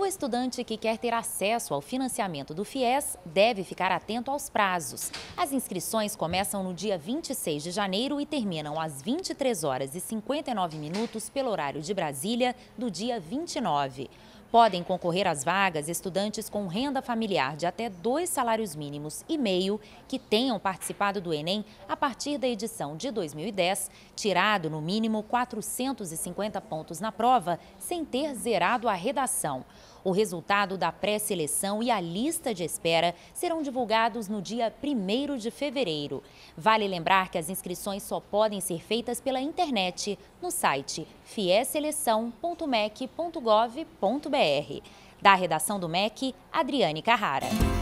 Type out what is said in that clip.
O estudante que quer ter acesso ao financiamento do FIES deve ficar atento aos prazos. As inscrições começam no dia 26 de janeiro e terminam às 23 horas e 59 minutos pelo horário de Brasília do dia 29. Podem concorrer às vagas estudantes com renda familiar de até dois salários mínimos e meio que tenham participado do Enem a partir da edição de 2010, tirado no mínimo 450 pontos na prova, sem ter zerado a redação. O resultado da pré-seleção e a lista de espera serão divulgados no dia 1 de fevereiro. Vale lembrar que as inscrições só podem ser feitas pela internet no site fieseleção.mec.gov.br. Da redação do MEC, Adriane Carrara.